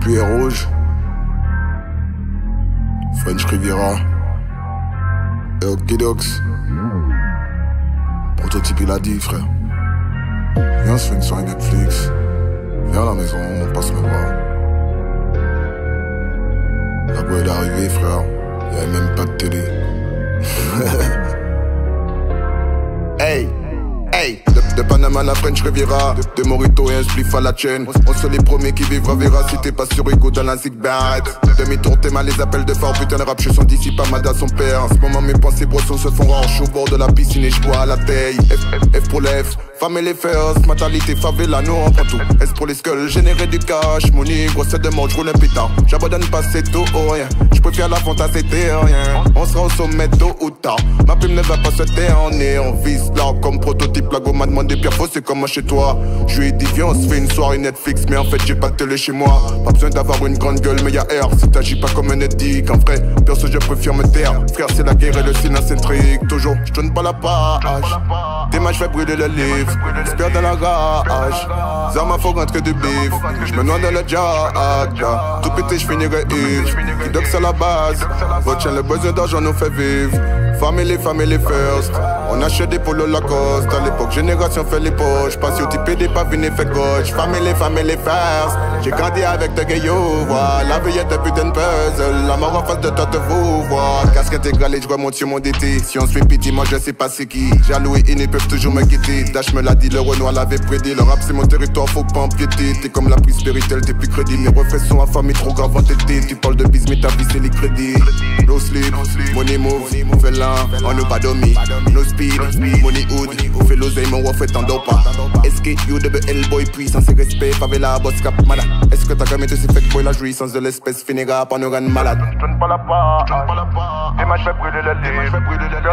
Puis rouge. French Riviera. Okidox. Prototype il a dit, frère. Viens, se une soirée Netflix. Viens à la maison, on passe me voir. La boîte est arrivée, frère. Y'avait même pas de télé. de, Panama à la French Riviera De, de Morito et un spliff à la chaîne On se les premiers qui vivent à Vera Si t'es pas sur Ego dans la zig Demi-tour t'es mal les appels de phare Putain les rap sont d'ici pas mal à son père En ce moment mes pensées brossons se font rares Je suis au bord de la piscine et je bois à la taille F, F, F pour l'F Femme et les first, mentalité favela, nous on prend tout. S pour les skulls, générer du cash, money, grosse de mort, j'roule un pétard. J'abandonne pas, c'est tout ou rien. J'préfère la fonte c'était rien. On sera au sommet tôt ou tard. Ma plume ne va pas se déhanner. On vise là comme prototype. La go m'a demandé pierre faux, c'est comme chez toi. Je lui ai dit, viens, on se fait une soirée Netflix. Mais en fait, j'ai pas de télé chez moi. Pas besoin d'avoir une grande gueule, mais y'a air. Si t'agis pas comme un éthique, en vrai, perso, je préfère me taire. Frère, c'est la guerre et le silence intrigue. Toujours, je donne pas la page. Demain, je vais brûler le livre. J'perds dans la rage. Zama faut rentrer du bif. J'me noie dans le jack. Tout pété, j'finirai ivre. Kidox à la base. Retiens le besoin d'argent nous fait vivre. Family, family first. On achète des polos Lacoste. À l'époque, génération fait les poches. Pas au type des pavines fait gauche. Family, family first. J'ai grandi avec de. Voilà, la vie est de putain de puzzle. La mort en face de toi te vous voir. Casquette égalée, je remonte sur mon DT. Si on se fait pitié, moi je sais pas c'est qui. Jaloux et ils peuvent toujours me quitter. Dash me l'a dit, le Renoir l'avait prédit. Le rap c'est mon territoire, faut pas empiéter. T'es comme la prise spirituelle, t'es plus crédit. Mes reflets sont affamés, trop grave en tête. Tu parles de biz, mais ta vie c'est les crédits. No sleep, money move, fait là, on nous pas dormi. No speed, money hood, fait l'oseille, mon pas. Est-ce que you de boy puissance et respect, favela, boss cap, tout ces fake boy, la jouissance de l'espèce finira par nous rendre malade? Donne pas la part, et moi je vais brûler le livre, je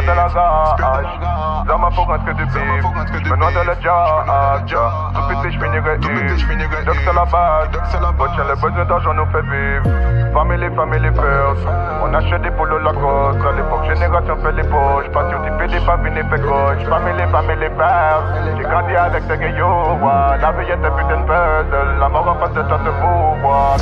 de la rage. Dans ma faut rentrer du bif, me noie dans le jack. Tout pété, je finirai. Donc c'est la base, Retiens le besoin d'argent nous fait vivre femmes et les femmes les first. On achète des polos Lacoste. À l'époque, génération fait les poches. Participer des babines et pécoches. Femmes et les femmes et les pères. J'ai grandi avec ces gaillots. La vie est un putain de puzzle. La mort en face de ça se pourvoit.